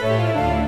Música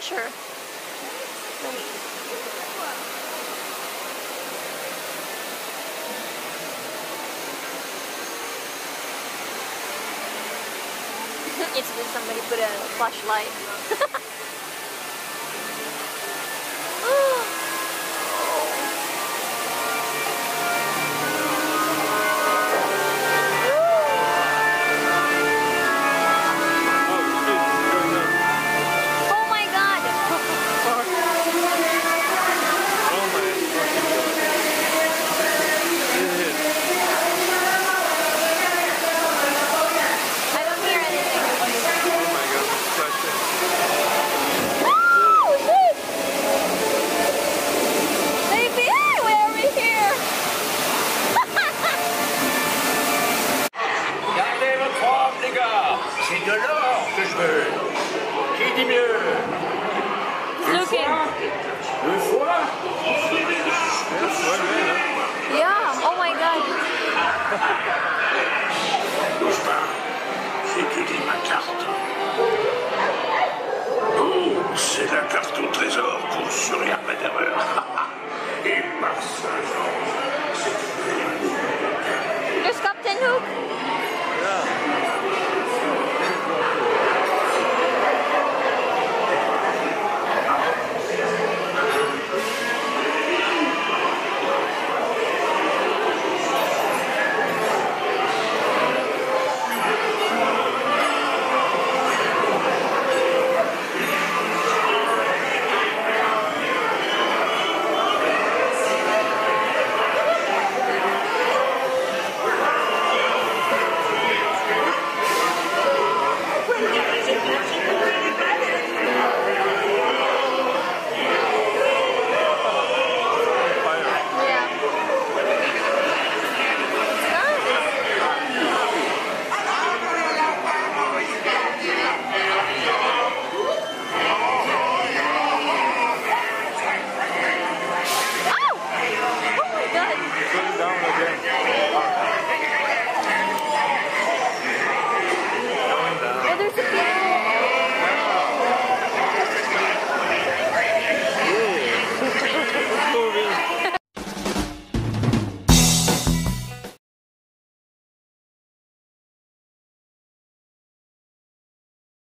treasure. it's when somebody put a flashlight.